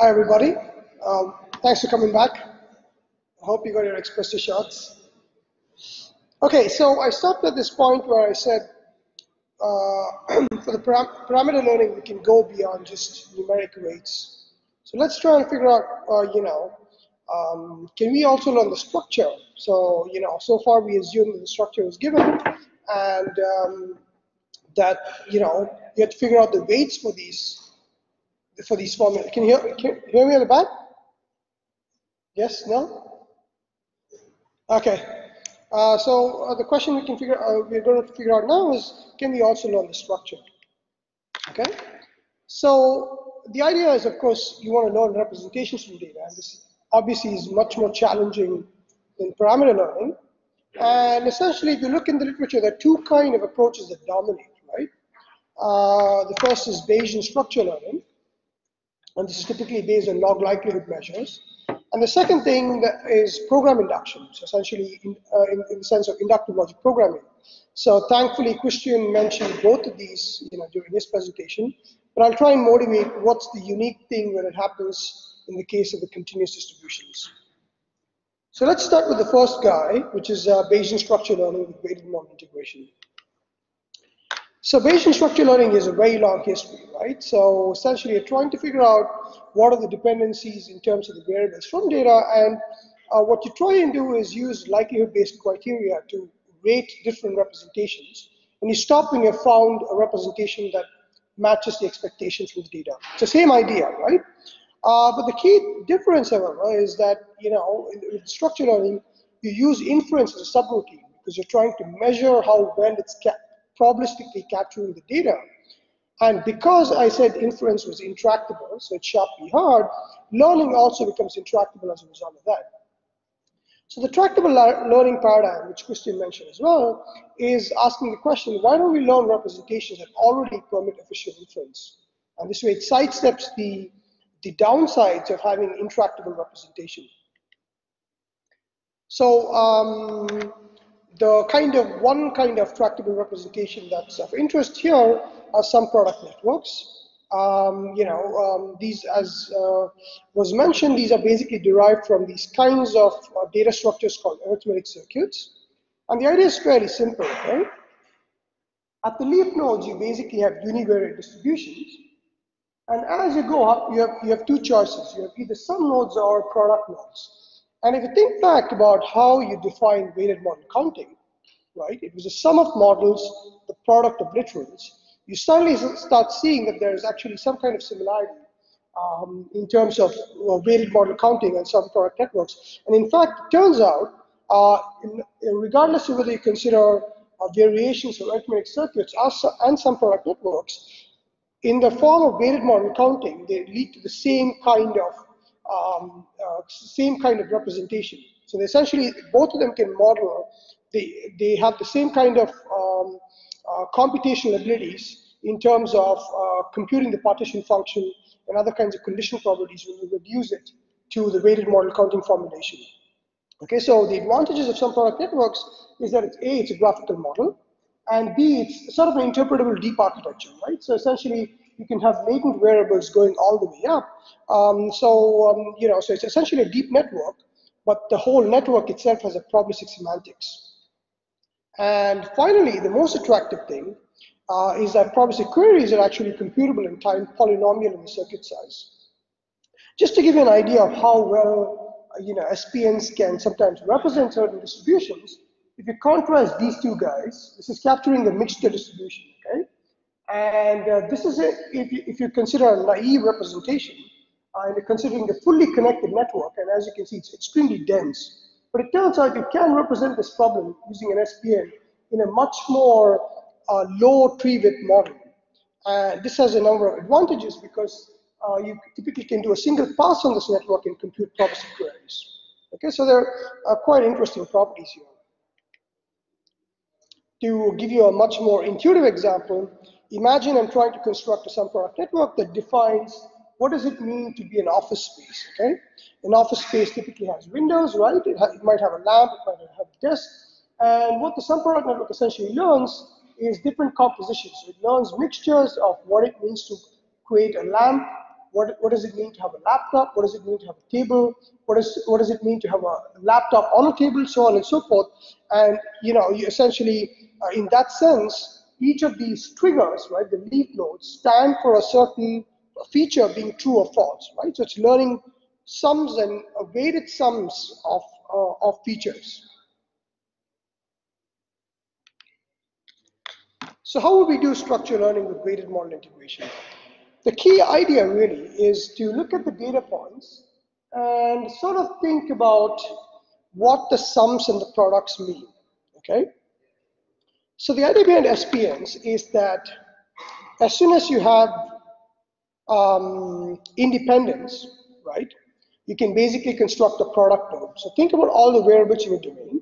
Hi, everybody. Um, thanks for coming back. I hope you got your espresso shots. Okay, so I stopped at this point where I said uh, for the param parameter learning, we can go beyond just numeric weights. So let's try and figure out, uh, you know, um, can we also learn the structure? So, you know, so far we assume that the structure is given and um, that, you know, you have to figure out the weights for these for these formulas. Can you hear, can you hear me in the back? Yes? No? Okay. Uh, so uh, the question we can figure uh, we're going to figure out now is can we also learn the structure? Okay. So the idea is, of course, you want to learn representations from data, and this obviously is much more challenging than parameter learning. And essentially, if you look in the literature, there are two kind of approaches that dominate, right? Uh, the first is Bayesian structure learning, and this is typically based on log likelihood measures. And the second thing is program induction, so essentially in, uh, in, in, the sense of inductive logic programming. So thankfully, Christian mentioned both of these you know, during his presentation, but I'll try and motivate what's the unique thing when it happens in the case of the continuous distributions. So let's start with the first guy, which is uh, Bayesian structure learning with weighted model integration. So Bayesian structure learning is a very long history, right? So essentially you're trying to figure out what are the dependencies in terms of the variables from data and uh, what you try and do is use likelihood-based criteria to rate different representations and you stop when you've found a representation that matches the expectations from the data. It's the same idea, right? Uh, but the key difference, however, is that, you know, with structure learning, you use inference as a subroutine because you're trying to measure how well it's probabilistically capturing the data. And because I said inference was intractable, so it shan't be hard, learning also becomes intractable as a result of that. So the tractable learning paradigm, which Christian mentioned as well, is asking the question, why don't we learn representations that already permit efficient inference? And this way it sidesteps the, the downsides of having intractable representation. So um, the kind of one kind of tractable representation that's of interest here are sum product networks. Um, you know, um, these, as uh, was mentioned, these are basically derived from these kinds of uh, data structures called arithmetic circuits. And the idea is fairly simple, right? At the leaf nodes, you basically have univariate distributions. And as you go up, you have, you have two choices. You have either sum nodes or product nodes. And if you think back about how you define weighted model counting, right, it was a sum of models, the product of literals, you suddenly start seeing that there is actually some kind of similarity um, in terms of weighted model counting and sum product networks. And in fact, it turns out, uh, in, in regardless of whether you consider uh, variations of arithmetic circuits and sum product networks, in the form of weighted model counting, they lead to the same kind of um, uh, same kind of representation. So essentially, both of them can model, they, they have the same kind of um, uh, computational abilities in terms of uh, computing the partition function and other kinds of condition probabilities when you reduce it to the weighted model counting formulation. Okay, so the advantages of sum product networks is that it's A, it's a graphical model, and B, it's sort of an interpretable deep architecture, right? So essentially, you can have latent variables going all the way up. Um, so, um, you know, so it's essentially a deep network, but the whole network itself has a probabilistic semantics. And finally, the most attractive thing uh, is that probabilistic queries are actually computable in time, polynomial in the circuit size. Just to give you an idea of how well, uh, you know, SPNs can sometimes represent certain distributions, if you contrast these two guys, this is capturing the mixture distribution, okay? And uh, this is, a, if, you, if you consider a naive representation, uh, and considering the fully connected network, and as you can see, it's extremely dense. But it turns out you can represent this problem using an SPN in a much more uh, low tree width model. And this has a number of advantages because uh, you typically can do a single pass on this network and compute probabilistic queries. Okay, so there are quite interesting properties here. To give you a much more intuitive example, imagine I'm trying to construct a sum product network that defines what does it mean to be an office space, okay? An office space typically has windows, right? It, it might have a lamp, it might have a desk. And what the sum product network essentially learns is different compositions. It learns mixtures of what it means to create a lamp what, what does it mean to have a laptop? What does it mean to have a table? What, is, what does it mean to have a laptop on a table? So on and so forth. And you know, you essentially, uh, in that sense, each of these triggers, right, the leaf nodes, stand for a certain feature being true or false, right? So it's learning sums and uh, weighted sums of, uh, of features. So how would we do structured learning with weighted model integration? The key idea really is to look at the data points and sort of think about what the sums and the products mean, okay? So the idea behind SPNs is that as soon as you have um, independence, right, you can basically construct a product node. So think about all the variables in your domain,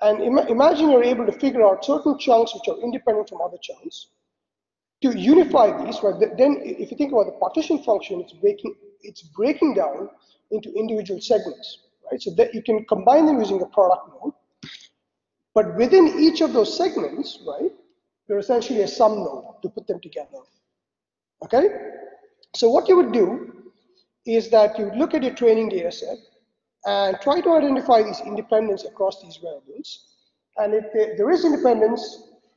and Im imagine you're able to figure out certain chunks which are independent from other chunks, to unify these, right, then if you think about the partition function, it's breaking, it's breaking down into individual segments, right? So that you can combine them using a product node. But within each of those segments, right, you're essentially a sum node to put them together. Okay? So what you would do is that you look at your training data set and try to identify these independence across these variables. And if there is independence,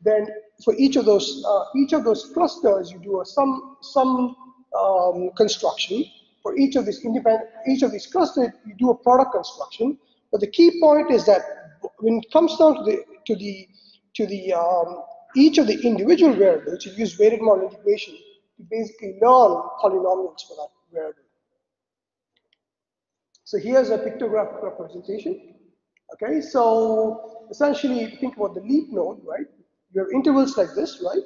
then for each of those uh, each of those clusters, you do a sum sum um, construction. For each of these independent each of these clusters, you do a product construction. But the key point is that when it comes down to the to the to the um, each of the individual variables, you use weighted model integration to basically learn polynomials for that variable. So here's a pictographic representation. Okay, so essentially, think about the leaf node, right? you have intervals like this, right?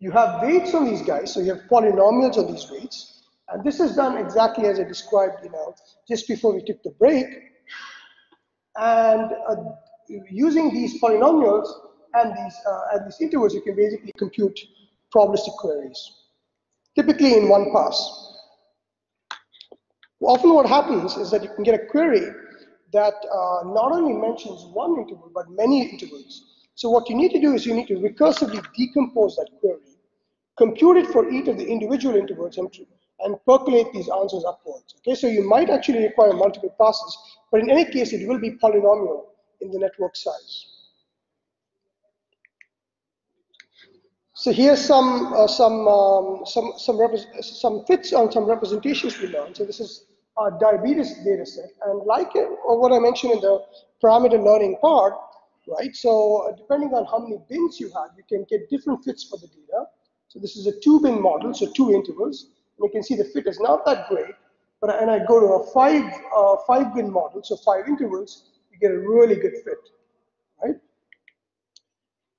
You have weights on these guys, so you have polynomials on these weights. And this is done exactly as I described, you know, just before we took the break. And uh, using these polynomials and these, uh, and these intervals, you can basically compute probabilistic queries, typically in one pass. Often what happens is that you can get a query that uh, not only mentions one interval, but many intervals. So what you need to do is you need to recursively decompose that query, compute it for each of the individual intervals and, and percolate these answers upwards. Okay, so you might actually require multiple passes, but in any case, it will be polynomial in the network size. So here's some uh, some um, some some some fits on some representations we learned. So this is our diabetes data set, and like or what I mentioned in the parameter learning part, right? So uh, depending on how many bins you have, you can get different fits for the data. So this is a two bin model, so two intervals. And you can see the fit is not that great, but and I go to a five uh, five bin model, so five intervals, you get a really good fit, right?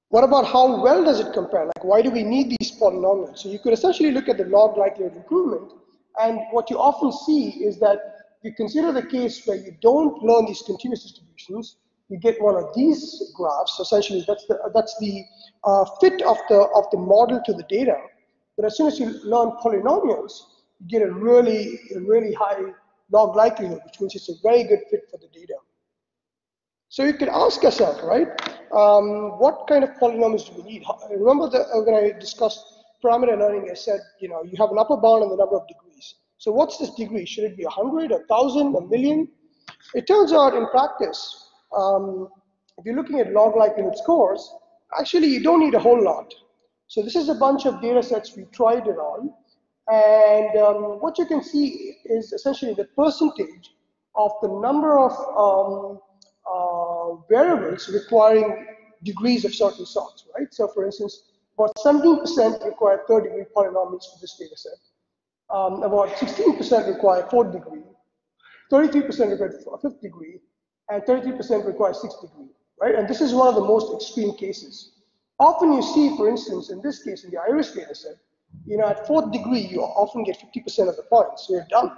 What about how well does it compare? Like why do we need these polynomials? So you could essentially look at the log likelihood improvement, and what you often see is that you consider the case where you don't learn these continuous distributions, you get one of these graphs. Essentially, that's the that's the uh, fit of the of the model to the data. But as soon as you learn polynomials, you get a really a really high log likelihood, which means it's a very good fit for the data. So you could ask yourself, right? Um, what kind of polynomials do we need? Remember uh, when I discussed parameter learning, I said, you know, you have an upper bound on the number of degrees. So what's this degree? Should it be 100, 1,000, a million? It turns out in practice, um, if you're looking at log likelihood scores, actually you don't need a whole lot. So this is a bunch of data sets we tried it on. And um, what you can see is essentially the percentage of the number of um, uh, variables requiring degrees of certain sorts, right? So for instance, about 17% require third degree polynomials for this data set. Um, about 16% require fourth degree, 33% require fifth degree, and 33% require sixth degree, right? And this is one of the most extreme cases. Often you see, for instance, in this case, in the iris data set, you know, at fourth degree, you often get 50% of the points, so you're done.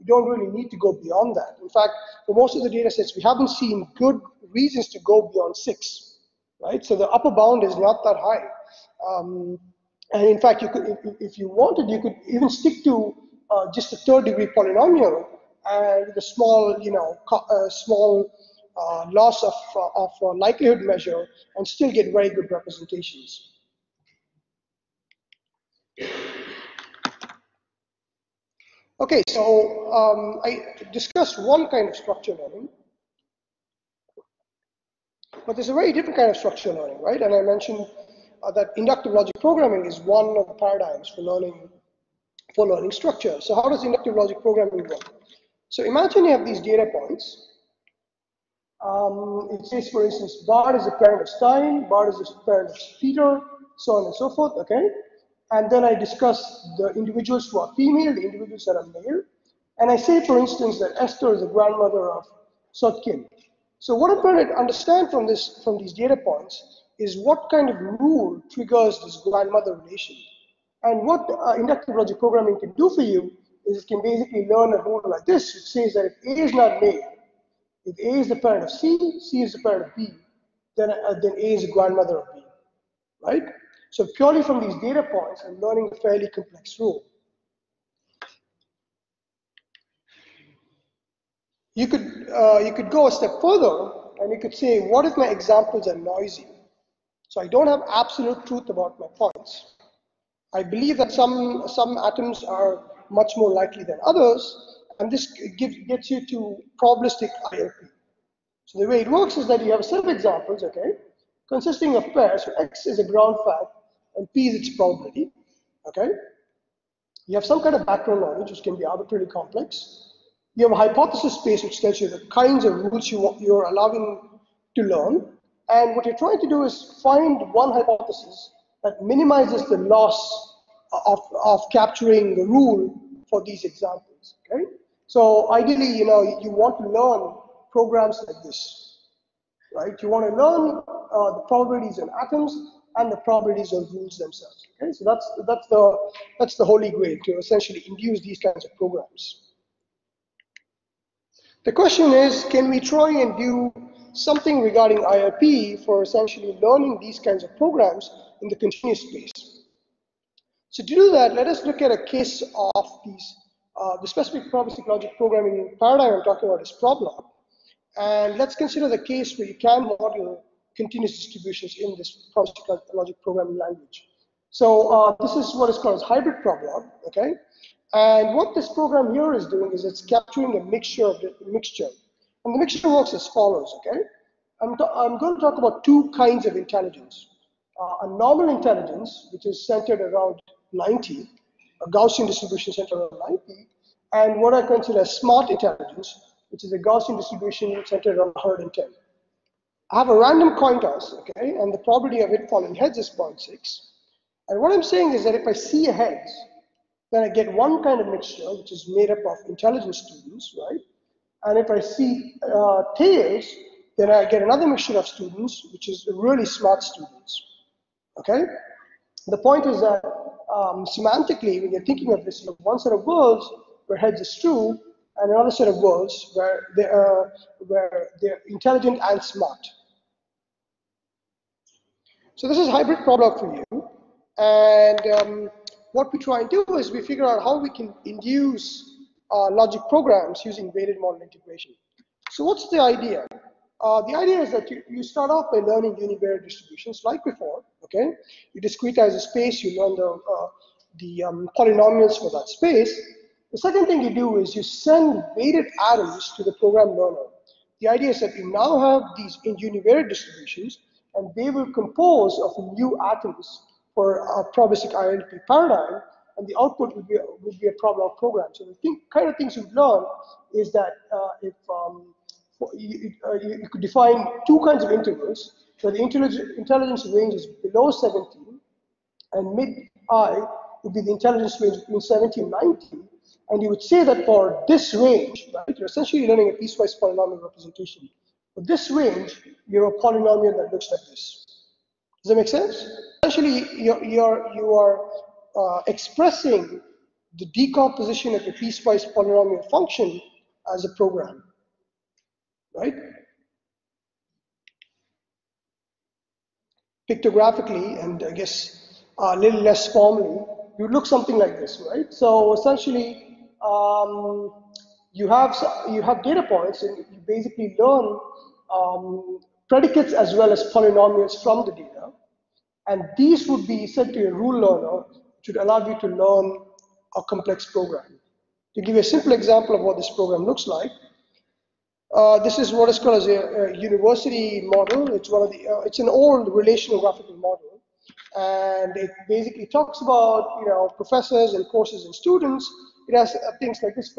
You don't really need to go beyond that. In fact, for most of the data sets, we haven't seen good reasons to go beyond six, right? So the upper bound is not that high. Um, and in fact, you could, if, if, you wanted, you could even stick to uh, just a third degree polynomial and a small, you know, uh, small loss of, uh, of likelihood measure and still get very good representations. Okay, so um, I discussed one kind of structured learning, but there's a very different kind of structured learning, right? And I mentioned uh, that inductive logic programming is one of the paradigms for learning for learning structure. So how does inductive logic programming work? So imagine you have these data points. Um, it says, for instance, Bart is a parent of Stein, Bart is a parent of Peter, so on and so forth, okay? And then I discuss the individuals who are female, the individuals that are male. And I say, for instance, that Esther is the grandmother of Sotkin. So what I'm trying to understand from this, from these data points is what kind of rule triggers this grandmother relation. And what uh, inductive logic programming can do for you is it can basically learn a rule like this, which says that if A is not male, if A is the parent of C, C is the parent of B, then, uh, then A is the grandmother of B, right? So purely from these data points, I'm learning a fairly complex rule. You could, uh, you could go a step further and you could say, what if my examples are noisy? So I don't have absolute truth about my points. I believe that some, some atoms are much more likely than others, and this gets you to probabilistic ILP. So the way it works is that you have a set of examples, okay, consisting of pairs, so X is a ground fact, and P is its probability, okay? You have some kind of background knowledge, which can be arbitrarily complex. You have a hypothesis space, which tells you the kinds of rules you want, you're allowing to learn. And what you're trying to do is find one hypothesis that minimizes the loss of, of capturing the rule for these examples, okay? So ideally, you know, you want to learn programs like this, right? You want to learn uh, the probabilities in atoms and the probabilities of rules themselves. Okay, so that's that's the that's the holy grail to essentially induce these kinds of programs. The question is, can we try and do something regarding ILP for essentially learning these kinds of programs in the continuous space? So to do that, let us look at a case of these uh, the specific probabilistic logic programming paradigm I'm talking about is ProbLog. And let's consider the case where you can model continuous distributions in this probabilistic logic programming language. So uh, this is what is called as hybrid problog, okay? And what this program here is doing is it's capturing a mixture of the mixture. And the mixture works as follows, okay? I'm, I'm going to talk about two kinds of intelligence. Uh, a normal intelligence, which is centered around 90, a Gaussian distribution centered around 90, and what I consider as smart intelligence, which is a Gaussian distribution centered around 110. I have a random coin toss, okay, and the probability of it falling heads is 0.6. And what I'm saying is that if I see a heads, then I get one kind of mixture, which is made up of intelligent students, right? And if I see uh, tails, then I get another mixture of students, which is really smart students, okay? The point is that um, semantically, when you're thinking of this, you have one set of worlds where heads is true, and another set of worlds where they are where they're intelligent and smart. So this is hybrid ProbLog for you. And um, what we try and do is we figure out how we can induce uh, logic programs using weighted model integration. So what's the idea? Uh, the idea is that you, you start off by learning univariate distributions like before, okay? You discretize a space, you learn the, uh, the um, polynomials for that space. The second thing you do is you send weighted atoms to the program learner. The idea is that you now have these univariate distributions and they will compose of new atoms for a probabilistic ILP paradigm, and the output will be will be a ProbLog program. So the thing, kind of things you learn is that uh, if um, you, uh, you, could define two kinds of intervals, So the intelligence range is below 17, and mid I would be the intelligence range between 17 and 90, and you would say that for this range, right, you're essentially learning a piecewise polynomial representation. For this range, you're a polynomial that looks like this. Does that make sense? Essentially, you're, you're, you are uh, expressing the decomposition of a piecewise polynomial function as a program, right? Pictographically, and I guess a little less formally, you look something like this, right? So essentially, um, you have you have data points, and you basically learn um, predicates as well as polynomials from the data. And these would be sent to a rule learner, which would allow you to learn a complex program. To give you a simple example of what this program looks like, uh, this is what is called as a, a university model. It's one of the, uh, it's an old relational graphical model, and it basically talks about you know professors and courses and students. It has uh, things like this: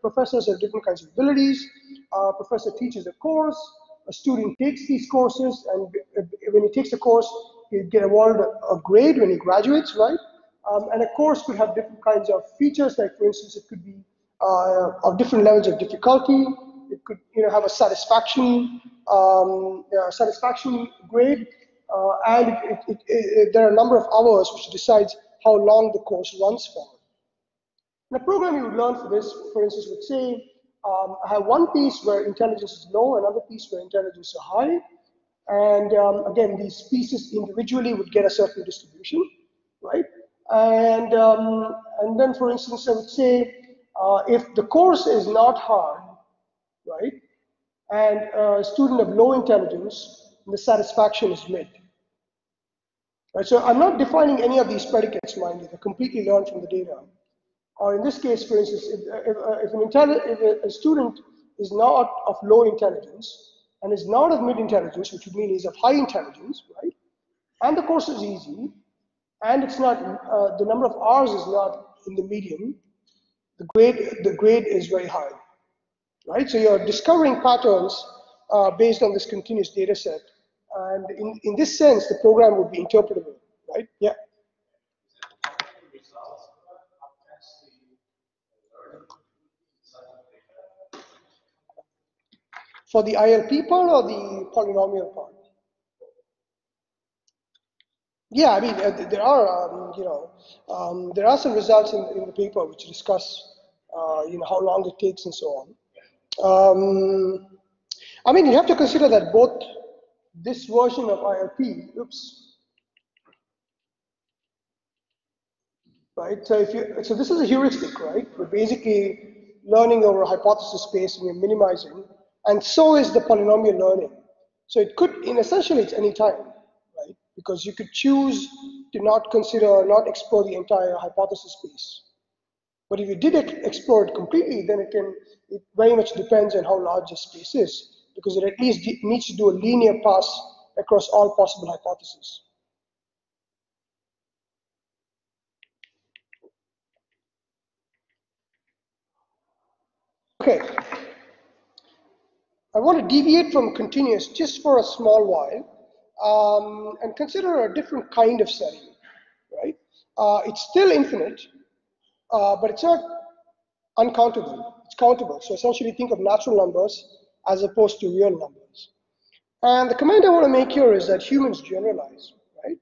professors have different kinds of abilities. Uh, professor teaches a course. A student takes these courses, and when he takes a course, he get awarded a, a grade when he graduates, right? Um, and a course could have different kinds of features, like for instance, it could be uh, of different levels of difficulty. Could, you know, have a satisfaction um, uh, satisfaction grade, uh, and it, it, it, there are a number of hours which decides how long the course runs for. In a program you would learn for this, for instance, would say, um, I have one piece where intelligence is low, another piece where intelligence is high, and um, again, these pieces individually would get a certain distribution, right? And, um, and then, for instance, I would say uh, if the course is not hard, right, and a student of low intelligence, the satisfaction is mid. Right, so I'm not defining any of these predicates, mind you, they're completely learned from the data. Or in this case, for instance, if, if, if, if a student is not of low intelligence and is not of mid intelligence, which would mean he's of high intelligence, right, and the course is easy, and it's not, uh, the number of hours is not in the median, the grade, the grade is very high, right? So you're discovering patterns uh, based on this continuous data set. And in, in this sense, the program would be interpretable, right? Yeah. For the ILP part or the polynomial part? Yeah, I mean, uh, there are, um, you know, um, there are some results in, in the paper which discuss, uh, you know, how long it takes and so on. Um, I mean, you have to consider that both this version of ILP, oops, right? So if you, so this is a heuristic, right? We're basically learning over a hypothesis space and you're minimizing, and so is the polynomial learning. So it could, in essentially, it's any time right? because you could choose to not consider not explore the entire hypothesis space. But if you did explore it completely, then it can, it very much depends on how large the space is, because it at least needs to do a linear pass across all possible hypotheses. Okay. I want to deviate from continuous just for a small while um, and consider a different kind of setting, right? Uh, it's still infinite, uh, but it's not uncountable. It's countable. So essentially think of natural numbers as opposed to real numbers. And the comment I want to make here is that humans generalize, right?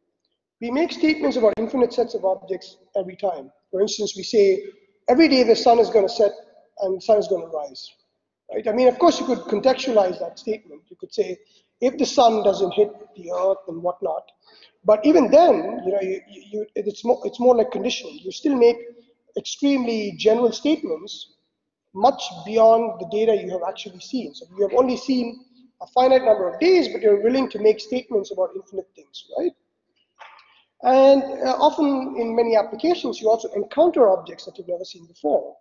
We make statements about infinite sets of objects every time. For instance, we say, every day the sun is going to set and the sun is going to rise, right? I mean, of course, you could contextualize that statement. You could say, if the sun doesn't hit the earth and whatnot. But even then, you know, you, you, it's more it's more like conditional. You still make extremely general statements, much beyond the data you have actually seen. So you have only seen a finite number of days, but you're willing to make statements about infinite things, right? And uh, often in many applications, you also encounter objects that you've never seen before.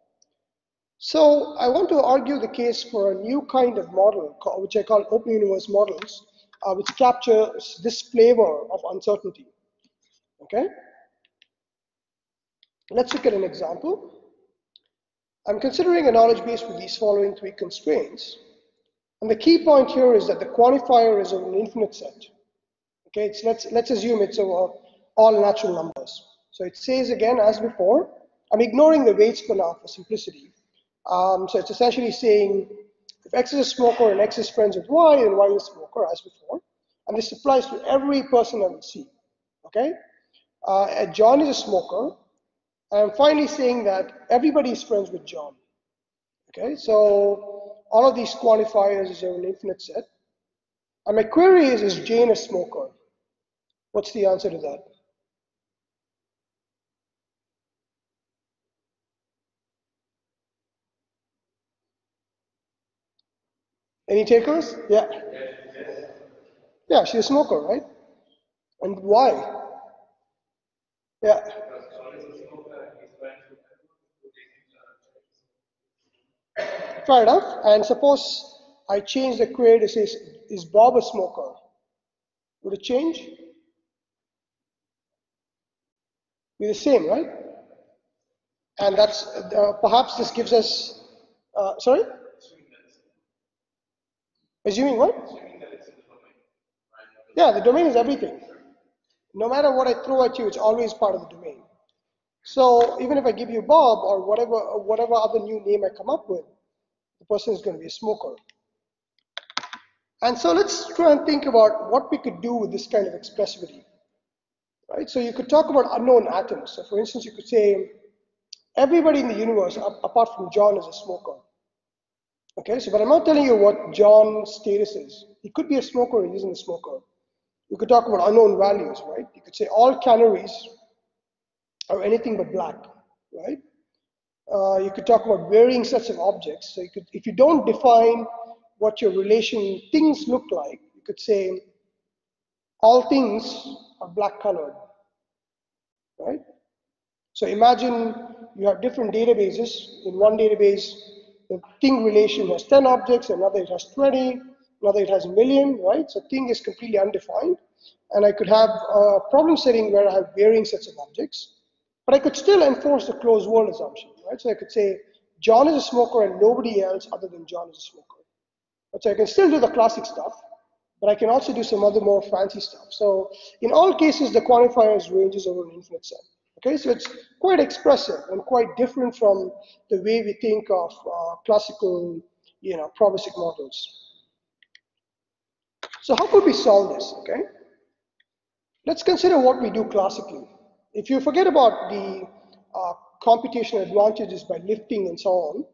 So I want to argue the case for a new kind of model, which I call open universe models, uh, which captures this flavor of uncertainty. Okay? Let's look at an example. I'm considering a knowledge base with these following three constraints. And the key point here is that the quantifier is of an infinite set. Okay, so let's, let's assume it's over all natural numbers. So it says again, as before, I'm ignoring the weights for now for simplicity. Um, so it's essentially saying if X is a smoker and X is friends with Y, then Y is a smoker as before. And this applies to every person I will see. Okay? Uh, John is a smoker. I'm finally saying that everybody is friends with John. Okay? So all of these qualifiers are an infinite set. And my query is, is Jane a smoker? What's the answer to that? Any takers? Yeah. Yeah, she's a smoker, right? And why? Yeah. Fair enough. And suppose I change the query to say, is Bob a smoker? Would it change? Be the same, right? And that's uh, perhaps this gives us, uh, sorry? Assuming what? Yeah, the domain is everything. No matter what I throw at you, it's always part of the domain. So even if I give you Bob or whatever, whatever other new name I come up with, the person is going to be a smoker. And so let's try and think about what we could do with this kind of expressivity. Right? So you could talk about unknown atoms. So for instance, you could say everybody in the universe, apart from John, is a smoker. Okay, so but I'm not telling you what John's status is. He could be a smoker or he isn't a smoker. You could talk about unknown values, right? You could say all canaries are anything but black, right? Uh, you could talk about varying sets of objects. So you could, if you don't define what your relation things look like. You could say all things are black colored, right? So imagine you have different databases. In one database, the thing relation has 10 objects, another it has 20, another it has a million, right? So thing is completely undefined. And I could have a problem setting where I have varying sets of objects, but I could still enforce the closed world assumption, right? So I could say John is a smoker and nobody else other than John is a smoker. But So I can still do the classic stuff, but I can also do some other more fancy stuff. So in all cases, the quantifiers ranges over an infinite set. Okay, so it's quite expressive and quite different from the way we think of uh, classical, you know, probabilistic models. So how could we solve this, okay? Let's consider what we do classically. If you forget about the uh, computational advantages by lifting and so on,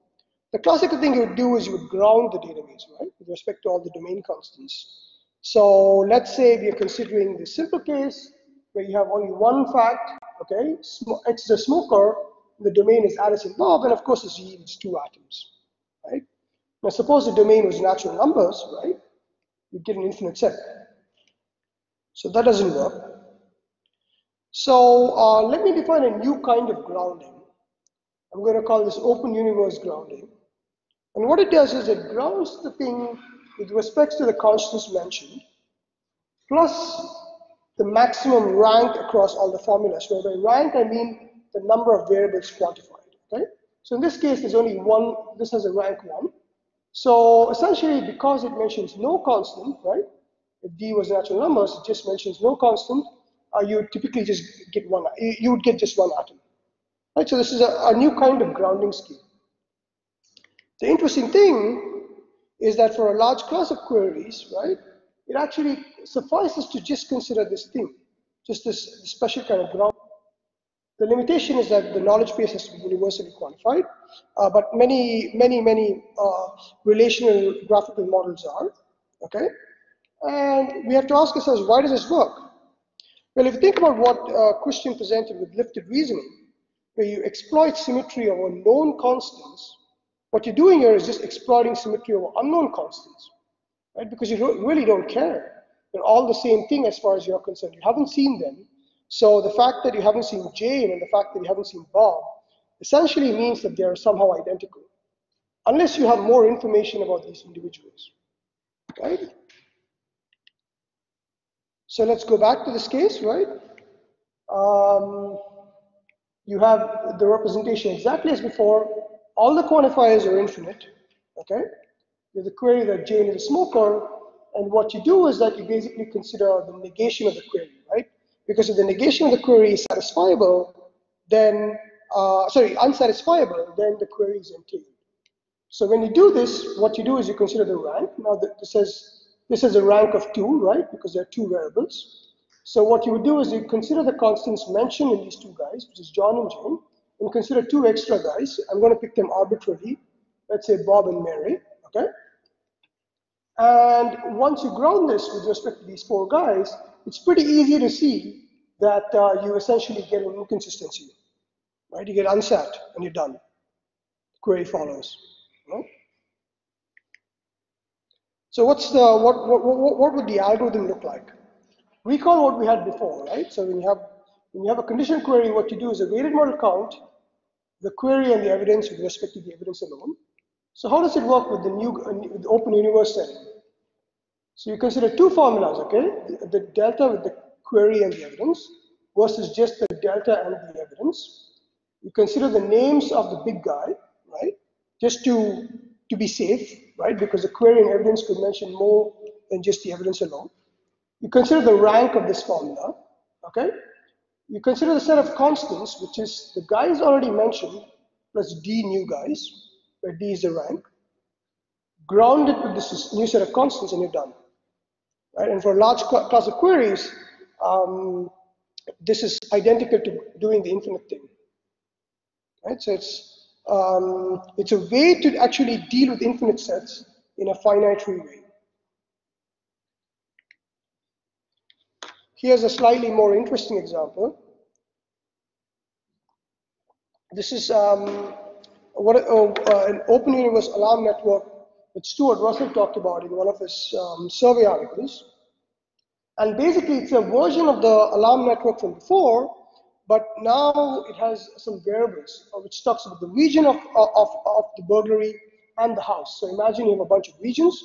the classical thing you would do is you would ground the database, right, with respect to all the domain constants. So let's say we are considering the simple case where you have only one fact, okay, is a smoker, the domain is Alice and Bob, and of course this yields two atoms, right? Now suppose the domain was natural numbers, right? You get an infinite set. So that doesn't work. So uh, let me define a new kind of grounding. I'm going to call this open universe grounding. And what it does is it grounds the thing with respect to the constants mentioned, plus the maximum rank across all the formulas. Where by rank, I mean the number of variables quantified, okay? So in this case, there's only one, this has a rank one. So essentially, because it mentions no constant, right? If D was natural numbers, it just mentions no constant, uh, you typically just get one, you would get just one atom. Right, so this is a, a new kind of grounding scheme. The interesting thing is that for a large class of queries, right, it actually suffices to just consider this thing, just this, special kind of ground. The limitation is that the knowledge base has to be universally quantified, uh, but many, many, many uh, relational graphical models are, okay? And we have to ask ourselves, why does this work? Well, if you think about what uh, Christian presented with lifted reasoning, where you exploit symmetry over known constants what you're doing here is just exploiting symmetry over unknown constants, right? Because you really don't care. They're all the same thing as far as you're concerned. You haven't seen them. So the fact that you haven't seen Jane and the fact that you haven't seen Bob essentially means that they are somehow identical, unless you have more information about these individuals, right? So let's go back to this case, right? Um, you have the representation exactly as before, all the quantifiers are infinite, okay? There's a query that Jane is a smoker, and what you do is that you basically consider the negation of the query, right? Because if the negation of the query is satisfiable, then, uh, sorry, unsatisfiable, then the query is entailed. So when you do this, what you do is you consider the rank. Now this is, this is a rank of two, right? Because there are two variables. So what you would do is you consider the constants mentioned in these two guys, which is John and Jane, and consider two extra guys. I'm going to pick them arbitrarily. Let's say Bob and Mary, okay? And once you ground this with respect to these four guys, it's pretty easy to see that uh, you essentially get an inconsistency, right? You get unsat and you're done. Query follows, right? So what's the, what, what, what, what would the algorithm look like? Recall what we had before, right? So when you have when you have a condition query, what you do is a weighted model count the query and the evidence with respect to the evidence alone. So how does it work with the new uh, with the open universe setting? So you consider two formulas, okay? The, the delta with the query and the evidence versus just the delta and the evidence. You consider the names of the big guy, right? Just to, to be safe, right? Because the query and evidence could mention more than just the evidence alone. You consider the rank of this formula, okay? You consider the set of constants, which is the guys already mentioned, plus d new guys, where d is the rank. Ground it with this new set of constants, and you're done. Right? And for a large class of queries, um, this is identical to doing the infinite thing. Right? So it's um, it's a way to actually deal with infinite sets in a finite way. Here's a slightly more interesting example. This is um, what uh, uh, an open universe alarm network that Stuart Russell talked about in one of his um, survey articles. And basically, it's a version of the alarm network from before, but now it has some variables uh, which talks about the region of, of, of the burglary and the house. So imagine you have a bunch of regions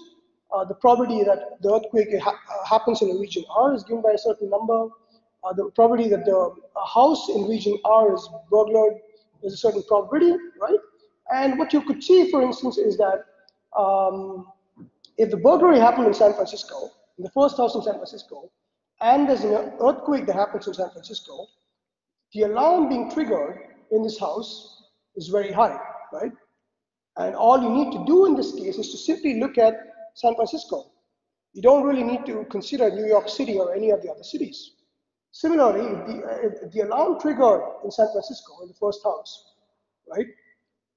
uh, the probability that the earthquake ha uh, happens in a region R is given by a certain number. Uh, the probability that the house in region R is burglared is a certain probability, right? And what you could see, for instance, is that um, if the burglary happened in San Francisco, in the first house in San Francisco, and there's an earthquake that happens in San Francisco, the alarm being triggered in this house is very high, right? And all you need to do in this case is to simply look at San Francisco. You don't really need to consider New York City or any of the other cities. Similarly, if the, if the alarm triggered in San Francisco in the first house, right,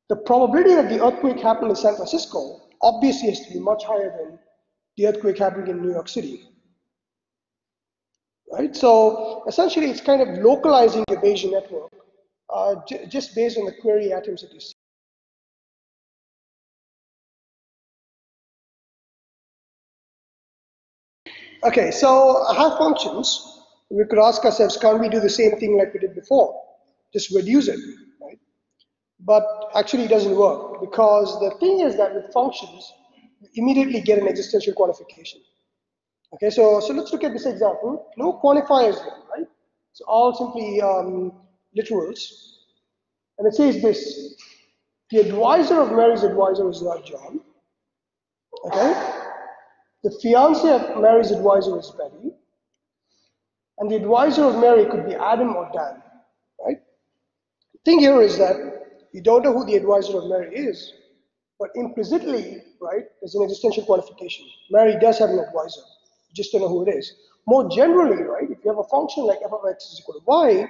the probability that the earthquake happened in San Francisco obviously has to be much higher than the earthquake happening in New York City. Right? So essentially, it's kind of localizing the Bayesian network uh, just based on the query atoms that you see. Okay, so have functions. We could ask ourselves, can't we do the same thing like we did before? Just reduce it, right? But actually it doesn't work because the thing is that with functions, you immediately get an existential quantification. Okay, so, so let's look at this example. No quantifiers here, right? It's all simply um, literals. And it says this, the advisor of Mary's advisor is not John. Okay? The fiance of Mary's advisor is Betty, and the advisor of Mary could be Adam or Dan, right? The thing here is that you don't know who the advisor of Mary is, but implicitly, right, there's an existential qualification. Mary does have an advisor, you just don't know who it is. More generally, right, if you have a function like f of x is equal to y,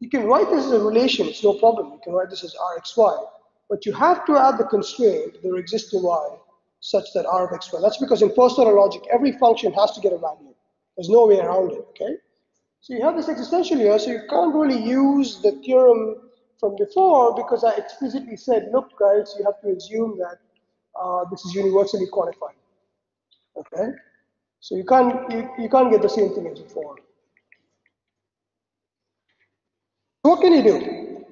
you can write this as a relation, it's no problem. You can write this as rxy, but you have to add the constraint, there exists in y, such that r of x squared. That's because in first order logic, every function has to get a value. There's no way around it, okay? So you have this existential here, so you can't really use the theorem from before because I explicitly said, look guys, you have to assume that uh, this is universally quantified, okay? So you can't, you, you can't get the same thing as before. What can you do?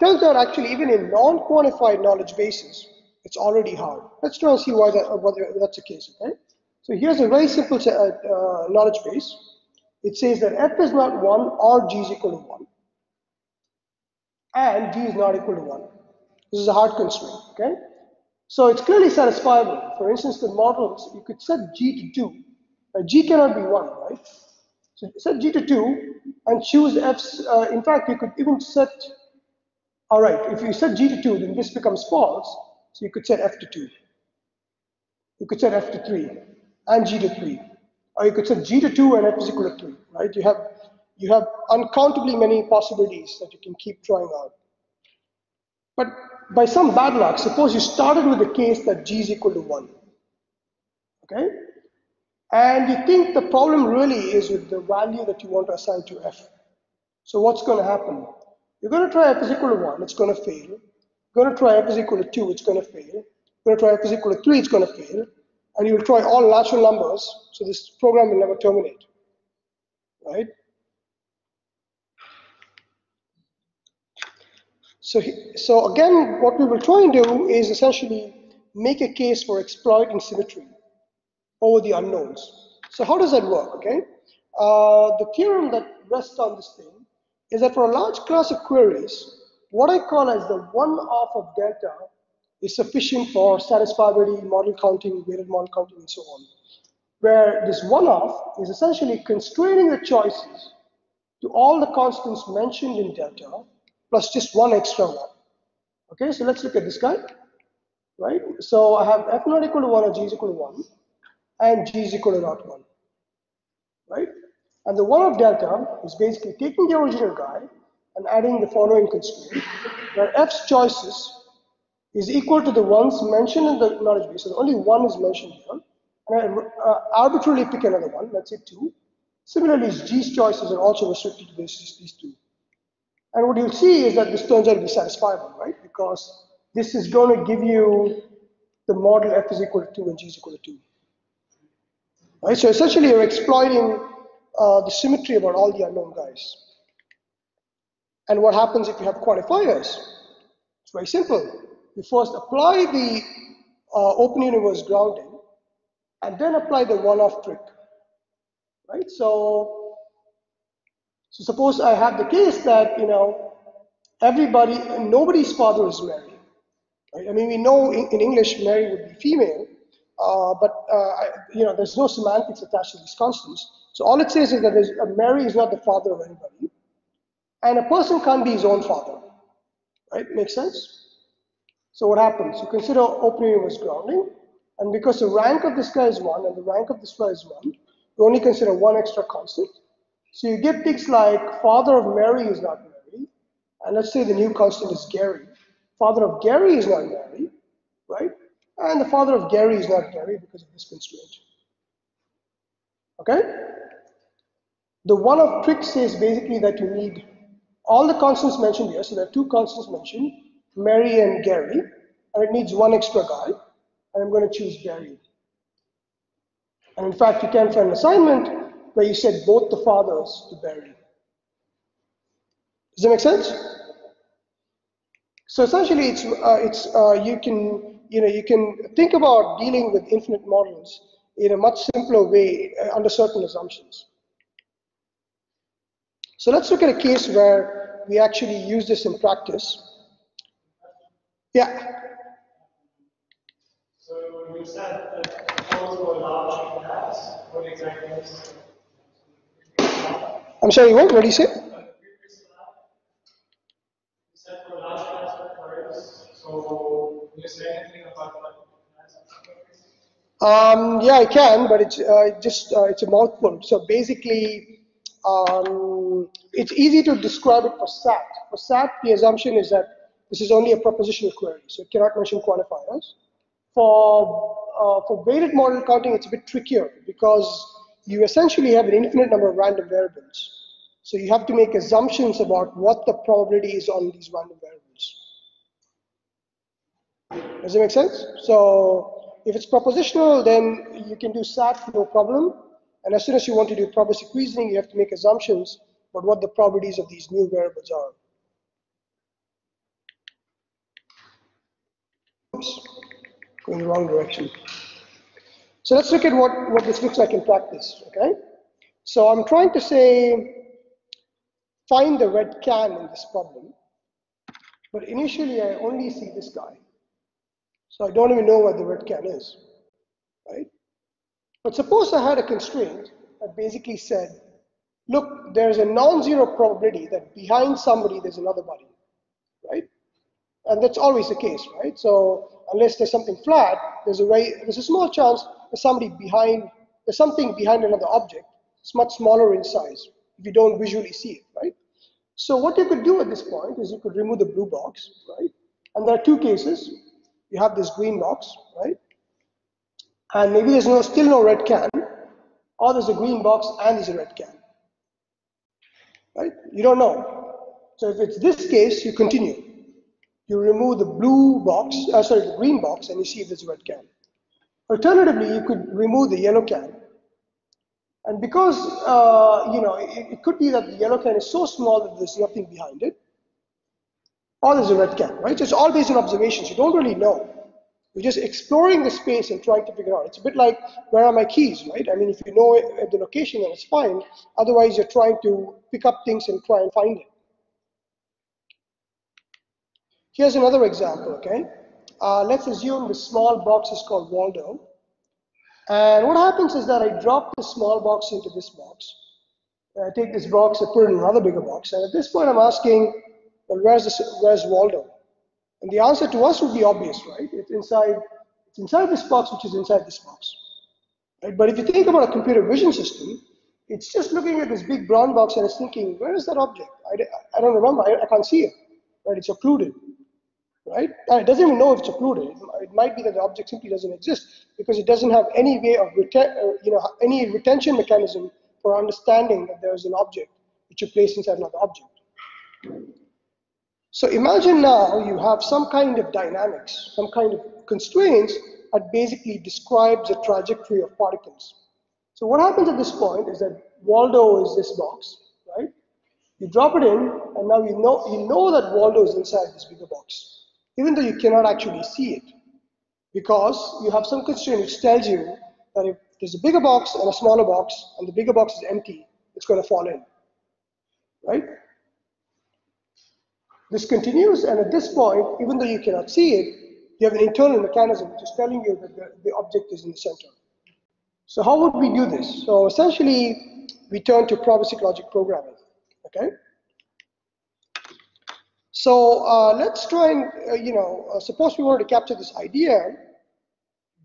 Turns out actually even in non-quantified knowledge bases, it's already hard. Let's try and see why that, whether that's the case, okay? So here's a very simple uh, uh, knowledge base. It says that f is not 1 or g is equal to 1. And g is not equal to 1. This is a hard constraint, okay? So it's clearly satisfiable. For instance, the models, you could set g to 2. Now, g cannot be 1, right? So set g to 2 and choose f's. Uh, in fact, you could even set, all right, if you set g to 2, then this becomes false. So you could set f to 2. You could set f to 3 and g to 3. Or you could set g to 2 and f is equal to 3, right? You have, you have uncountably many possibilities that you can keep trying out. But by some bad luck, suppose you started with the case that g is equal to 1. Okay? And you think the problem really is with the value that you want to assign to f. So what's going to happen? You're going to try f is equal to 1, it's going to fail going to try f is equal to 2, it's going to fail. Going to try f is equal to 3, it's going to fail. And you will try all natural numbers, so this program will never terminate. Right? So, so again, what we will try and do is essentially make a case for exploiting symmetry over the unknowns. So how does that work, okay? Uh, the theorem that rests on this thing is that for a large class of queries, what I call as the one-off of delta is sufficient for satisfiability, model counting, weighted model counting, and so on. Where this one-off is essentially constraining the choices to all the constants mentioned in delta, plus just one extra one. Okay, so let's look at this guy, right? So I have f not equal to 1 or g is equal to 1, and g is equal to not 1, right? And the one of delta is basically taking the original guy and adding the following constraint, where f's choices is equal to the ones mentioned in the knowledge base. So only one is mentioned here. And I uh, arbitrarily pick another one, let's say two. Similarly, g's choices are also restricted to this, these two. And what you'll see is that this turns out to be satisfiable, right? Because this is going to give you the model f is equal to 2 and g is equal to 2. Right? So essentially, you're exploiting uh, the symmetry about all the unknown guys. And what happens if you have quantifiers? It's very simple. You first apply the uh, open universe grounding and then apply the one-off trick, right? So, so suppose I have the case that, you know, everybody, nobody's father is Mary. Right? I mean, we know in, in English Mary would be female, uh, but, uh, you know, there's no semantics attached to these constants. So all it says is that uh, Mary is not the father of anybody. And a person can't be his own father. Right? Makes sense? So what happens? You consider open universe grounding, and because the rank of this guy is 1 and the rank of this guy is 1, you only consider one extra constant. So you get things like father of Mary is not Mary, and let's say the new constant is Gary. Father of Gary is not Mary, right? And the father of Gary is not Gary because of this constraint. Okay? The one of trick says basically that you need all the constants mentioned here, so there are two constants mentioned, Mary and Gary, and it needs one extra guy, and I'm going to choose Gary. And in fact, you can find an assignment where you set both the fathers to Barry. Does that make sense? So essentially, it's uh, it's uh, you can you know you can think about dealing with infinite models in a much simpler way uh, under certain assumptions. So let's look at a case where we actually use this in practice. Yeah. So you said that large class, what exactly is I'm sorry, what? What do you say? So, you say anything about Um, yeah, I can, but it's uh, just uh, it's a mouthful. So basically, um, it's easy to describe it for SAT. For SAT, the assumption is that this is only a propositional query, so it cannot mention quantifiers. For, uh, for weighted model counting, it's a bit trickier because you essentially have an infinite number of random variables. So you have to make assumptions about what the probability is on these random variables. Does it make sense? So if it's propositional, then you can do SAT, no problem. And as soon as you want to do probabilistic reasoning, you have to make assumptions about what the probabilities of these new variables are. Oops, going the wrong direction. So let's look at what, what this looks like in practice, okay? So I'm trying to say, find the red can in this problem. But initially, I only see this guy. So I don't even know where the red can is, right? But suppose I had a constraint that basically said, look, there's a non-zero probability that behind somebody there's another body, right? And that's always the case, right? So unless there's something flat, there's a way, there's a small chance there's somebody behind, there's something behind another object. It's much smaller in size if you don't visually see it, right? So what you could do at this point is you could remove the blue box, right? And there are two cases. You have this green box, right? And maybe there's no, still no red can, or there's a green box and there's a red can, right? You don't know. So if it's this case, you continue. You remove the blue box, uh, sorry, the green box, and you see if there's a red can. Alternatively, you could remove the yellow can. And because, uh, you know, it, it, could be that the yellow can is so small that there's nothing behind it, or there's a red can, right? So it's all based on observations. You don't really know. We're just exploring the space and trying to figure out. It's a bit like, where are my keys, right? I mean, if you know at the location, then it's fine. Otherwise, you're trying to pick up things and try and find it. Here's another example, okay? Uh, let's assume the small box is called Waldo. And what happens is that I drop the small box into this box. I take this box, I put it in another bigger box. And at this point, I'm asking, well, where's, this, where's Waldo? And the answer to us would be obvious, right? It's inside, it's inside this box, which is inside this box. Right? But if you think about a computer vision system, it's just looking at this big brown box and it's thinking, where is that object? I, I don't remember, I, I can't see it, right? It's occluded right? And it doesn't even know if it's occluded. It might be that the object simply doesn't exist because it doesn't have any way of uh, you know, any retention mechanism for understanding that there's an object which you place inside another object. So imagine now you have some kind of dynamics, some kind of constraints that basically describes the trajectory of particles. So what happens at this point is that Waldo is this box, right? You drop it in, and now you know you know that Waldo is inside this bigger box even though you cannot actually see it, because you have some constraint which tells you that if there's a bigger box and a smaller box, and the bigger box is empty, it's going to fall in, right? This continues, and at this point, even though you cannot see it, you have an internal mechanism which is telling you that the, the object is in the center. So how would we do this? So essentially, we turn to probabilistic logic programming, okay? So uh, let's try and, uh, you know, uh, suppose we wanted to capture this idea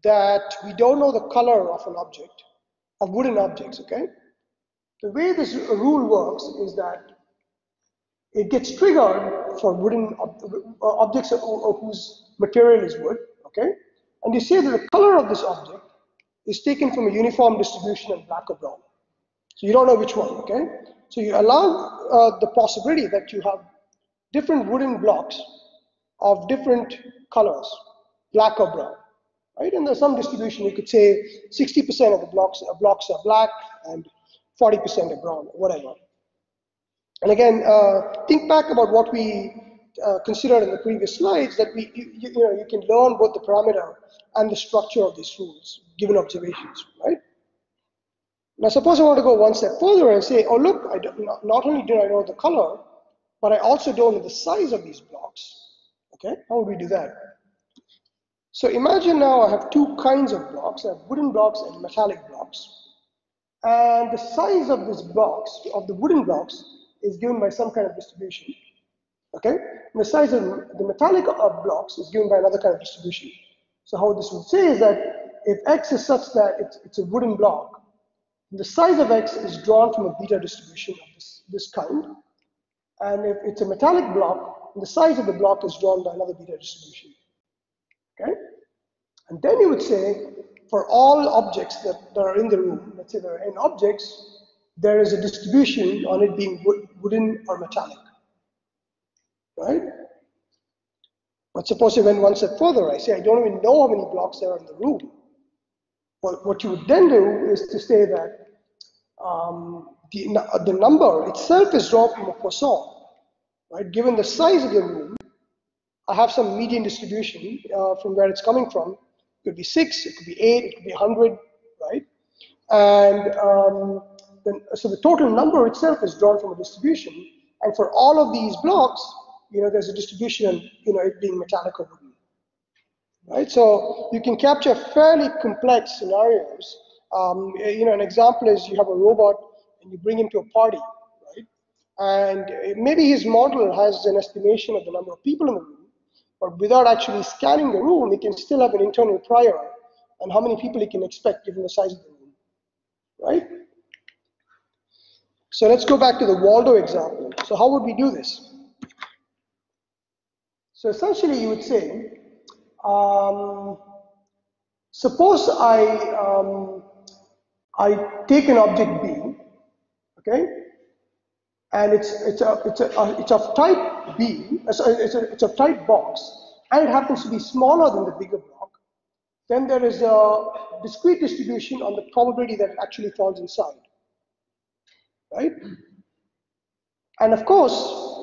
that we don't know the color of an object, of wooden objects, okay? The way this rule works is that it gets triggered for wooden ob uh, objects whose material is wood, okay? And you say that the color of this object is taken from a uniform distribution in black or brown. So you don't know which one, okay? So you allow uh, the possibility that you have different wooden blocks of different colors, black or brown, right? And there's some distribution. You could say 60% of the blocks, uh, blocks are black and 40% are brown, whatever. And again, uh, think back about what we uh, considered in the previous slides, that we, you, you, know, you can learn both the parameter and the structure of these rules, given observations, right? Now, suppose I want to go one step further and say, oh, look, I not, not only do I know the color, but I also don't know the size of these blocks. Okay, how would we do that? So imagine now I have two kinds of blocks. I have wooden blocks and metallic blocks. And the size of these blocks, of the wooden blocks, is given by some kind of distribution. Okay? And the size of the metallic blocks is given by another kind of distribution. So how this would say is that if x is such that it's, it's a wooden block, the size of x is drawn from a beta distribution of this, this kind, and if it's a metallic block, the size of the block is drawn by another beta distribution. Okay? And then you would say, for all objects that, that are in the room, let's say there are n objects, there is a distribution on it being wood, wooden or metallic. Right? But suppose I went one step further, I say I don't even know how many blocks there are in the room. Well, what you would then do is to say that um, the, the number itself is drawn from a Poisson, right? Given the size of the room, I have some median distribution uh, from where it's coming from. It could be six, it could be eight, it could be 100, right? And um, then, so the total number itself is drawn from a distribution. And for all of these blocks, you know, there's a distribution, you know, it being metallic or wooden, right? So you can capture fairly complex scenarios. Um, you know, an example is you have a robot and you bring him to a party, right? And maybe his model has an estimation of the number of people in the room, but without actually scanning the room, he can still have an internal prior on how many people he can expect given the size of the room, right? So let's go back to the Waldo example. So how would we do this? So essentially you would say, um, suppose I, um, I take an object B okay? And it's, it's, a, it's, a, it's of type B, uh, it's, a, it's of type box, and it happens to be smaller than the bigger block, then there is a discrete distribution on the probability that it actually falls inside, right? And of course,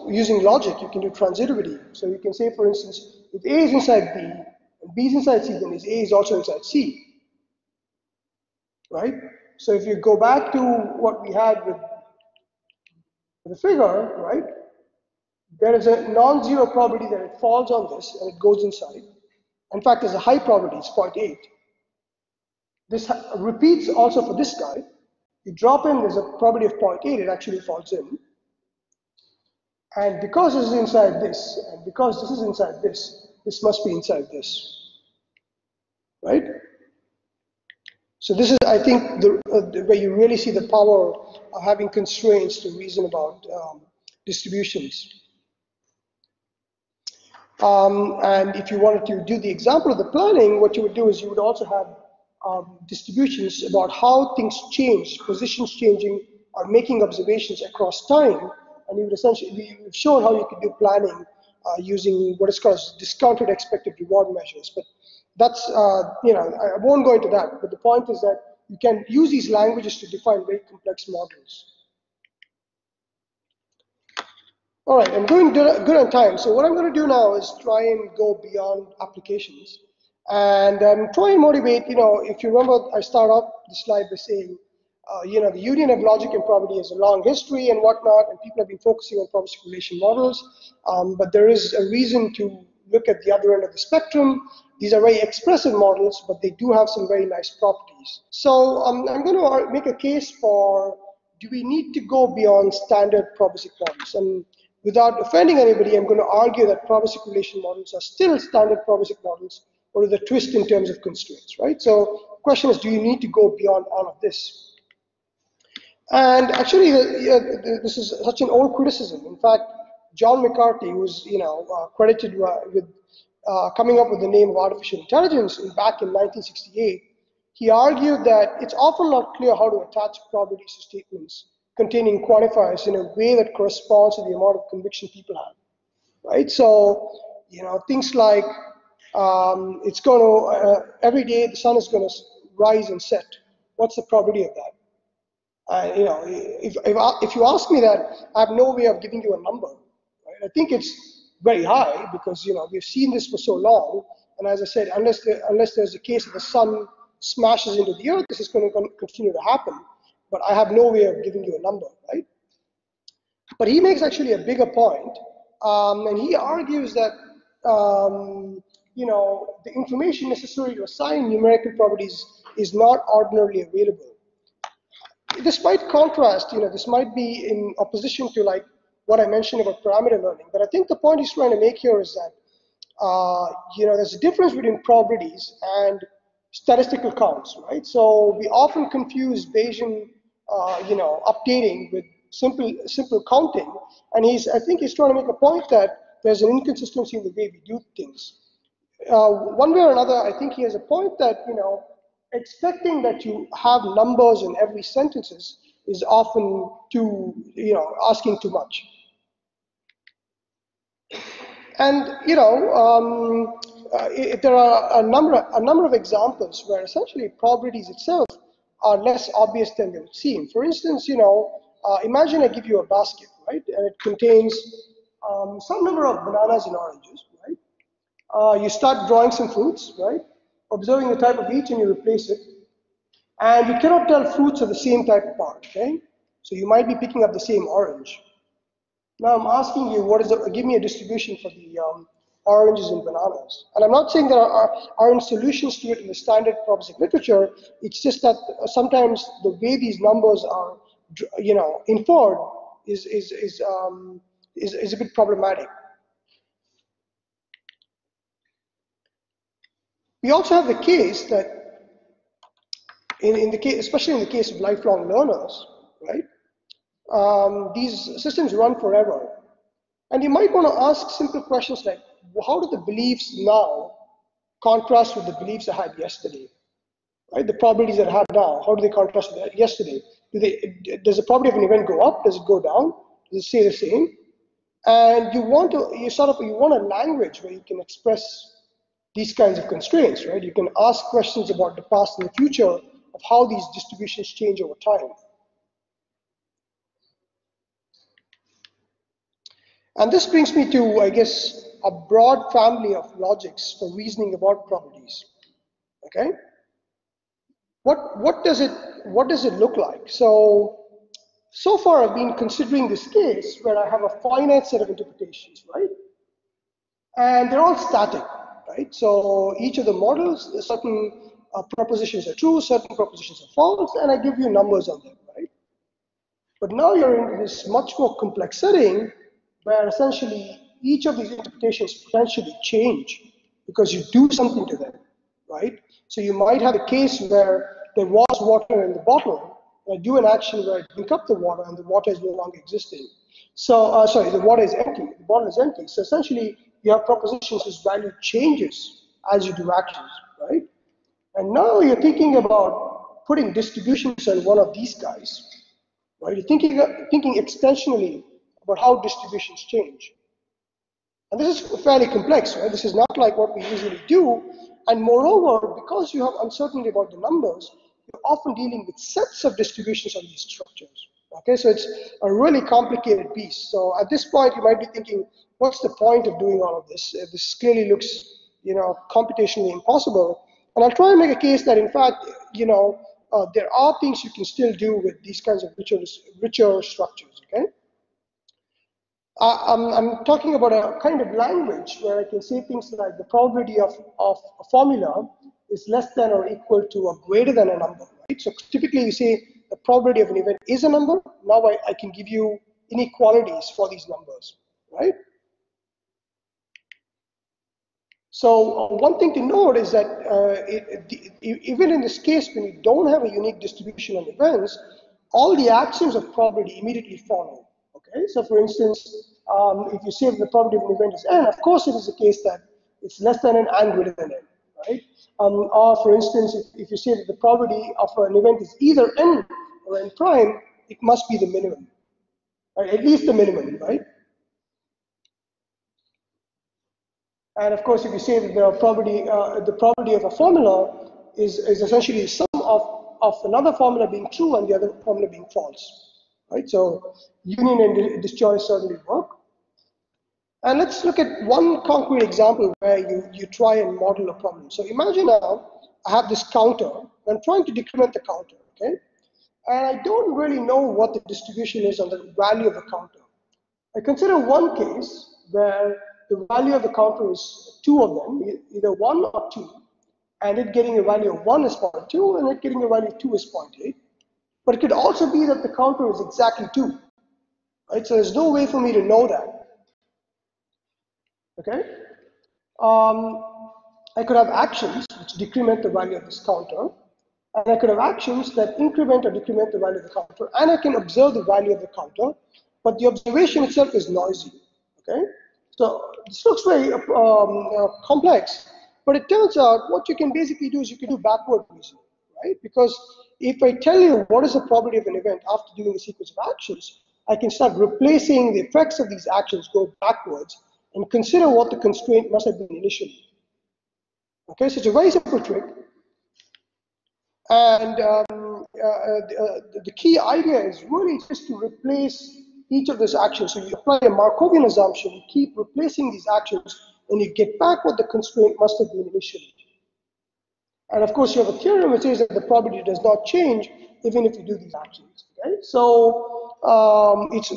using logic, you can do transitivity. So you can say, for instance, if A is inside B, and B is inside C, then is A is also inside C. Right? So if you go back to what we had with the figure, right? There is a non-zero probability that it falls on this and it goes inside. In fact, there's a high probability, it's 0.8. This repeats also for this guy. You drop in, there's a probability of 0.8, it actually falls in. And because this is inside this, and because this is inside this, this must be inside this, right? So this is, I think, the, uh, the where you really see the power of having constraints to reason about um, distributions. Um, and if you wanted to do the example of the planning, what you would do is you would also have um, distributions about how things change, positions changing, or making observations across time and you would essentially, we've shown how you can do planning uh, using what is called discounted expected reward measures. But that's, uh, you know, I won't go into that. But the point is that you can use these languages to define very complex models. All right, I'm doing good on time. So what I'm going to do now is try and go beyond applications and um, try and motivate, you know, if you remember, I start off the slide by saying uh, you know, the union of logic and probability has a long history and whatnot, and people have been focusing on probabilistic relation models. Um, but there is a reason to look at the other end of the spectrum. These are very expressive models, but they do have some very nice properties. So um, I'm going to make a case for do we need to go beyond standard probabilistic models? And without offending anybody, I'm going to argue that probabilistic relation models are still standard probabilistic models, or the twist in terms of constraints, right? So question is, do you need to go beyond all of this? And actually, this is such an old criticism. In fact, John McCarthy, who's you know uh, credited uh, with uh, coming up with the name of artificial intelligence in, back in 1968, he argued that it's often not clear how to attach probabilities to statements containing quantifiers in a way that corresponds to the amount of conviction people have. Right? So, you know, things like um, it's going to, uh, every day the sun is going to rise and set. What's the probability of that? You know, if, if, if you ask me that, I have no way of giving you a number. Right? I think it's very high because, you know, we've seen this for so long. And as I said, unless, unless there's a case of the sun smashes into the earth, this is going to continue to happen. But I have no way of giving you a number, right? But he makes actually a bigger point, um, and he argues that um, you know the information necessary to assign numerical properties is not ordinarily available despite contrast, you know, this might be in opposition to like what I mentioned about parameter learning, but I think the point he's trying to make here is that, uh, you know, there's a difference between probabilities and statistical counts, right? So we often confuse Bayesian, uh, you know, updating with simple simple counting, and he's, I think he's trying to make a point that there's an inconsistency in the way we do things. Uh, one way or another, I think he has a point that, you know, expecting that you have numbers in every sentences is often too, you know, asking too much. And, you know, um, uh, it, there are a number, a number of examples where essentially probabilities itself are less obvious than they would seem. For instance, you know, uh, imagine I give you a basket, right? And it contains um, some number of bananas and oranges? Uh, you start drawing some fruits, right? observing the type of each and you replace it. And you cannot tell fruits are the same type of part, okay? So you might be picking up the same orange. Now I'm asking you, what is the, give me a distribution for the um, oranges and bananas. And I'm not saying there are, aren't solutions to it in the standard probabilistic literature. It's just that sometimes the way these numbers are, you know, inferred is is is um, is, is a bit problematic. We also have the case that, in, in the case, especially in the case of lifelong learners, right? Um, these systems run forever. And you might want to ask simple questions like, how do the beliefs now contrast with the beliefs I had yesterday? Right? The probabilities that I have now, how do they contrast with yesterday? Do they, does the probability of an event go up? Does it go down? Does it stay the same? And you want to, you sort of, you want a language where you can express these kinds of constraints, right? You can ask questions about the past and the future of how these distributions change over time. And this brings me to, I guess, a broad family of logics for reasoning about properties. Okay? What, what, does it, what does it look like? So, so far I've been considering this case where I have a finite set of interpretations, right? And they're all static, right? So each of the models, certain uh, propositions are true, certain propositions are false, and I give you numbers on them, right? But now you're in this much more complex setting where essentially each of these interpretations potentially change because you do something to them, right? So you might have a case where there was water in the bottle, and I do an action where I drink up the water and the water is no longer existing. So, uh, sorry, the water is empty, the bottle is empty. So essentially, you have propositions whose value changes as you do actions, right? And now you're thinking about putting distributions on one of these guys, right? You're thinking, thinking extensionally about how distributions change. And this is fairly complex, right? This is not like what we usually do. And moreover, because you have uncertainty about the numbers, you're often dealing with sets of distributions on these structures. Okay, so it's a really complicated piece. So at this point, you might be thinking, what's the point of doing all of this? Uh, this clearly looks, you know, computationally impossible. And I'll try and make a case that, in fact, you know, uh, there are things you can still do with these kinds of richer, richer structures. Okay. Uh, I'm, I'm, talking about a kind of language where I can say things like the probability of, of a formula is less than or equal to or greater than a number, right? So typically you say the probability of an event is a number. Now I, I can give you inequalities for these numbers, right? So uh, one thing to note is that uh, it, it, even in this case, when you don't have a unique distribution of events, all the axioms of probability immediately follow. Okay, so for instance, um, if you say the probability of an event is n, of course it is the case that it's less than n and greater than n, right? Um, or for instance, if, if you say that the probability of an event is either n or n prime, it must be the minimum, right? At least the minimum, right? And of course, if you say that the probability, uh, the probability of a formula is, is essentially sum of, of another formula being true and the other formula being false, right? So union and disjoint certainly work. And let's look at one concrete example where you, you try and model a problem. So imagine now I have this counter. I'm trying to decrement the counter, okay? And I don't really know what the distribution is on the value of the counter. I consider one case where the value of the counter is two of them, either one or two, and it getting a value of one is 0.2 and it getting a value of two is 0.8. But it could also be that the counter is exactly two, right? So there's no way for me to know that. Okay? Um, I could have actions which decrement the value of this counter, and I could have actions that increment or decrement the value of the counter, and I can observe the value of the counter, but the observation itself is noisy. Okay? So this looks very um, uh, complex, but it turns out what you can basically do is you can do backward reasoning, right? Because if I tell you what is the probability of an event after doing a sequence of actions, I can start replacing the effects of these actions go backwards and consider what the constraint must have been initially. Okay, so it's a very simple trick. And um, uh, uh, the key idea is really just to replace each of these actions. So you apply a Markovian assumption, you keep replacing these actions, and you get back what the constraint must have been initially. And of course, you have a theorem which says that the probability does not change even if you do these actions. Okay? So um, it's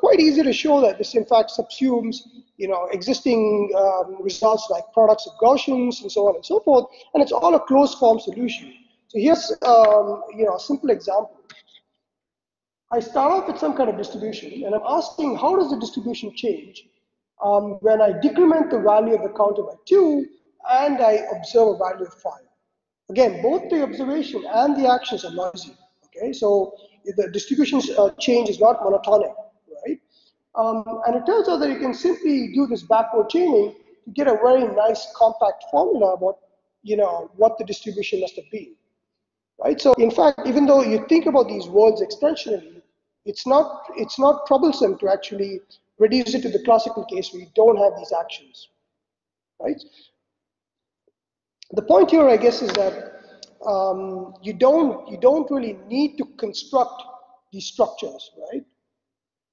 quite easy to show that this in fact subsumes you know, existing um, results like products of Gaussians and so on and so forth, and it's all a closed form solution. So here's um, you know, a simple example. I start off with some kind of distribution, and I'm asking how does the distribution change um, when I decrement the value of the counter by 2 and I observe a value of 5. Again, both the observation and the actions are noisy. Okay, so the distribution uh, change is not monotonic. Um, and it turns out that you can simply do this backward chaining to get a very nice compact formula about you know what the distribution must have been. Right? So in fact, even though you think about these words extensionally, it's not it's not troublesome to actually reduce it to the classical case where you don't have these actions. Right? The point here, I guess, is that um, you don't you don't really need to construct these structures, right?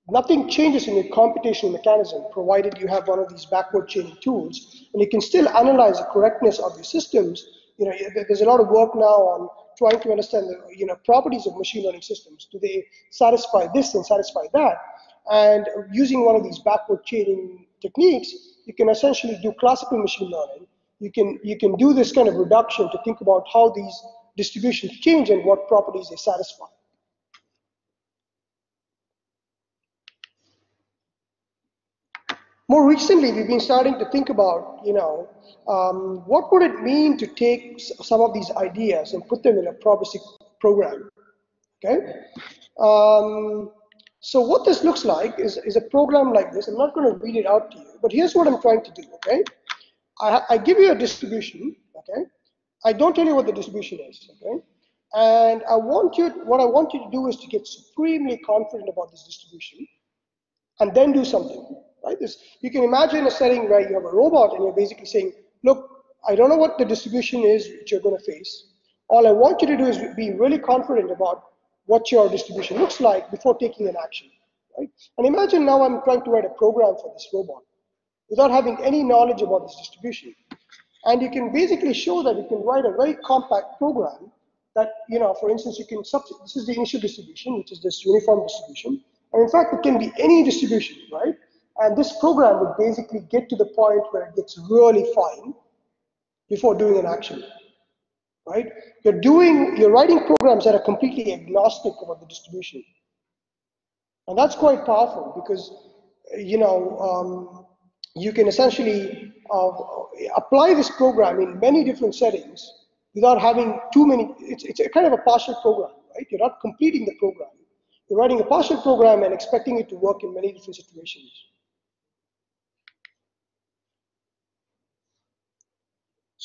nothing changes in your computational mechanism, provided you have one of these backward chaining tools, and you can still analyze the correctness of your systems. You know, there's a lot of work now on trying to understand the you know properties of machine learning systems. Do they satisfy this and satisfy that? And using one of these backward chaining techniques, you can essentially do classical machine learning. You can you can do this kind of reduction to think about how these distributions change and what properties they satisfy. More recently, we've been starting to think about, you know, um, what would it mean to take some of these ideas and put them in a probabilistic program, okay? Um, so what this looks like is, is a program like this. I'm not going to read it out to you, but here's what I'm trying to do, okay? I, I give you a distribution, okay? I don't tell you what the distribution is, okay? And I want you, what I want you to do is to get supremely confident about this distribution and then do something, right? This, you can imagine a setting where you have a robot and you're basically saying, look, I don't know what the distribution is which you're going to face. All I want you to do is be really confident about what your distribution looks like before taking an action, right? And imagine now I'm trying to write a program for this robot without having any knowledge about this distribution. And you can basically show that you can write a very compact program that, you know, for instance, you can substitute, this is the initial distribution, which is this uniform distribution. And in fact, it can be any distribution, right? And this program would basically get to the point where it gets really fine before doing an action, right? You're doing, you're writing programs that are completely agnostic about the distribution. And that's quite powerful because, you know, um, you can essentially uh, apply this program in many different settings without having too many, it's, it's a kind of a partial program, right? You're not completing the program. You're writing a partial program and expecting it to work in many different situations.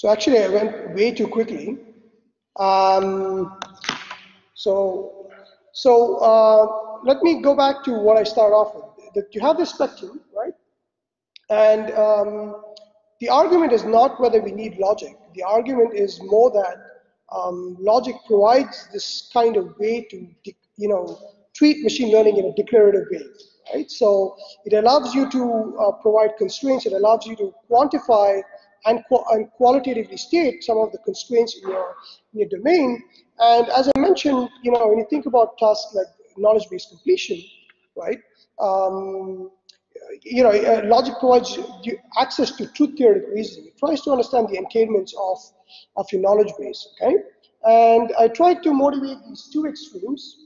So actually I went way too quickly. Um, so so uh, let me go back to what I start off with. That you have this spectrum, right? And um, the argument is not whether we need logic. The argument is more that um, logic provides this kind of way to, you know, treat machine learning in a declarative way, right? So it allows you to uh, provide constraints. It allows you to quantify and, and, qualitatively state some of the constraints in your, in your domain. And as I mentioned, you know, when you think about tasks like knowledge-based completion, right? Um, you know, uh, logic provides you access to truth theoretic reasoning. It tries to understand the entailments of, of your knowledge base, okay? And I tried to motivate these two extremes.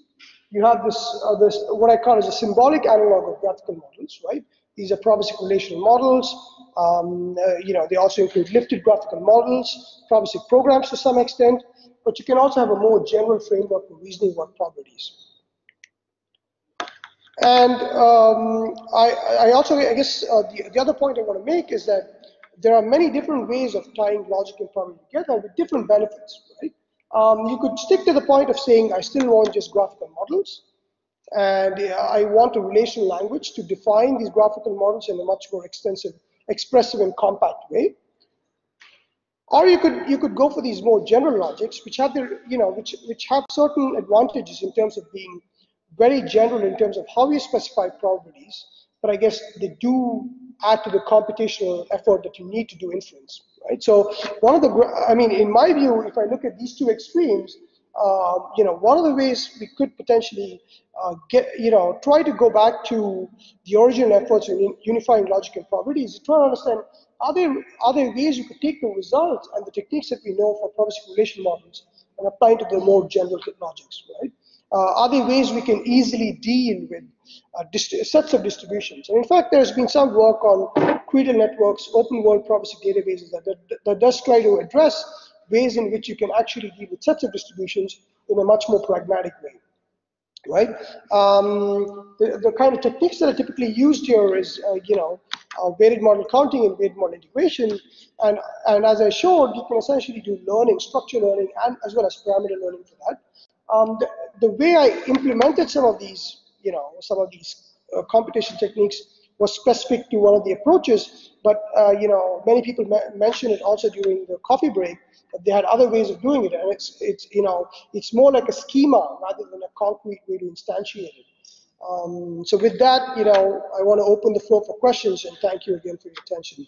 You have this, uh, this what I call as a symbolic analog of graphical models, right? These are probabilistic relational models. Um, uh, you know, they also include lifted graphical models, probabilistic programs to some extent, but you can also have a more general framework for reasoning about probabilities. And um, I, I, also, I guess, uh, the, the other point I want to make is that there are many different ways of tying logic and probability together with different benefits, right? Um, you could stick to the point of saying, I still want just graphical models, and uh, I want a relational language to define these graphical models in a much more extensive, expressive and compact way. Or you could you could go for these more general logics, which have their you know which which have certain advantages in terms of being very general in terms of how you specify probabilities, but I guess they do add to the computational effort that you need to do inference, right? So one of the, I mean, in my view, if I look at these two extremes, uh, you know, one of the ways we could potentially uh, get, you know, try to go back to the original efforts in unifying logic and probabilities to try to understand are there, are there ways you could take the results and the techniques that we know for probabilistic relation models and apply to the more general logics, right? Uh, are there ways we can easily deal with uh, sets of distributions? And in fact, there's been some work on credal networks, open world probabilistic databases that, that, that does try to address ways in which you can actually deal with sets of distributions in a much more pragmatic way right? Um, the, the, kind of techniques that are typically used here is, uh, you know, uh, weighted model counting and weighted model integration. And, and as I showed, you can essentially do learning, structure learning, and as well as parameter learning for that. Um, the, the, way I implemented some of these, you know, some of these uh, computation techniques was specific to one of the approaches, but uh, you know, many people mentioned it also during the coffee break. They had other ways of doing it, and it's it's you know, it's more like a schema rather than a concrete way to instantiate it. Um, So with that, you know, I want to open the floor for questions and thank you again for your attention.